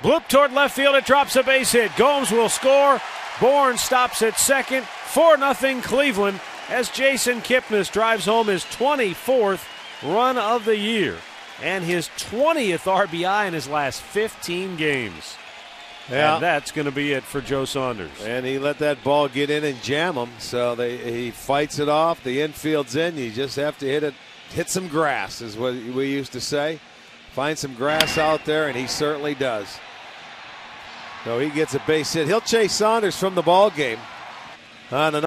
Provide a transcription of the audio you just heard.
Bloop toward left field. It drops a base hit. Gomes will score. Bourn stops at second. 4 0 Cleveland as Jason Kipnis drives home his 24th run of the year and his 20th RBI in his last 15 games. Yeah. And that's going to be it for Joe Saunders. And he let that ball get in and jam him. So they, he fights it off. The infield's in. You just have to hit it, hit some grass, is what we used to say. Find some grass out there, and he certainly does. So he gets a base hit. He'll chase Saunders from the ball game. On